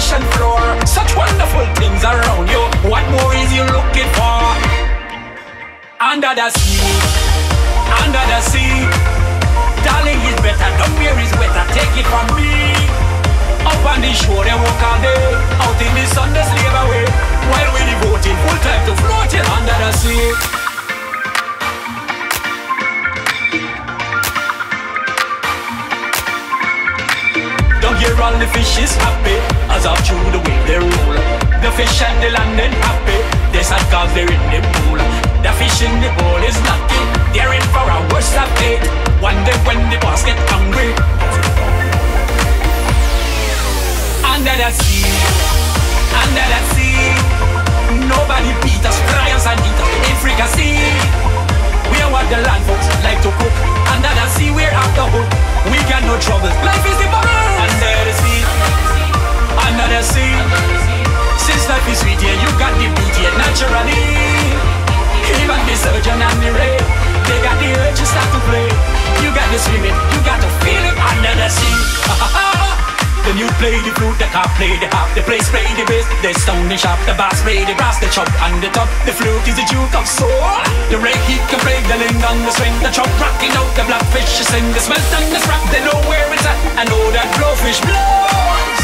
ocean floor. Such wonderful things around you. What more is you looking for? Under the sea, under the sea. Darling is better, the beer is wetter. Take it from me. Up on the shore, they walk all day. Out in the sun, they slave away. While we All the fishes happy as up through the way they roll. The fish and the land ain't happy. They sad cause they're in the pool. The fish in the bowl is lucky. They're in for a worse of fate. One day when the boss get hungry. Under the sea, under the sea. Nobody beat us, fry us and eat us. In fricassee. We are what the land folks like to cook. Under the sea, we're You got to feel it under the sea. Then you play the flute, the cop play the harp, the place play the bass, the stone the sharp, the bass play the brass, the chop and the top, the flute is the duke of soul. The he can break the ling on the swing, the chop rocking out, the blackfish is sing, the smelt and the strap, they know where it's at, I know that blowfish blows.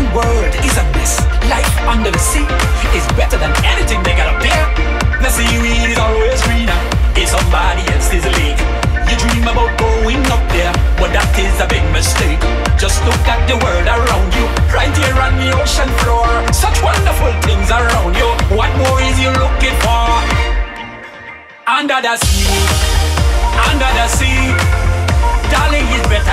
Human world is a mess. Life under the sea is better than anything they got up there. The seaweed is always greener in somebody else's lake. You dream about going up there, but that is a big mistake. Just look at the world around you, right here on the ocean floor. Such wonderful things around you. What more is you looking for? Under the sea, under the sea, darling is better.